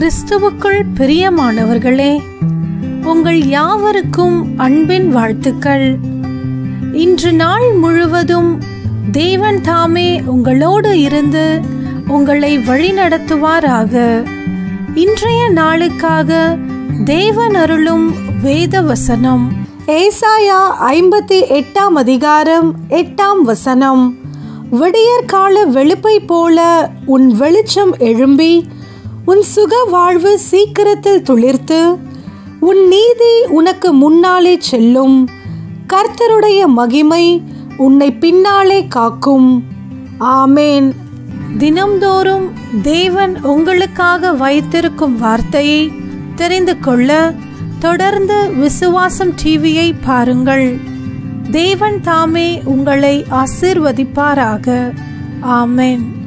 கிறிஸ்துவுக்குள் பிரியமானவர்களே உங்கள் யாவருக்கும் அன்பின் வாழ்த்துக்கள். இன்று நாள் முழுவதும் தேவன் தாமே உங்களோடு இருந்து உங்களை வழிநடத்துவாராக. இன்றைய நாளுக்காக தேவன் அருளும் வேத வசனம் ஏசாயா ஐம்பத்தி எட்டாம் அதிகாரம் எட்டாம் வசனம். விடியற்கால வெளுப்பை போல உன் வெளிச்சம் எழும்பி உன் சுக வாழ்வு சீக்கிரத்தில் துளிர்த்து உன் நீதி உனக்கு முன்னாலே செல்லும். கர்த்தருடைய மகிமை உன்னை பின்னாலே காக்கும். ஆமேன். தினம்தோறும் தேவன் உங்களுக்காக வைத்திருக்கும் வார்த்தையை தெரிந்து கொள்ள தொடர்ந்து விசுவாசம் டிவியை பாருங்கள். தேவன் தாமே உங்களை ஆசிர்வதிப்பாராக. ஆமேன்.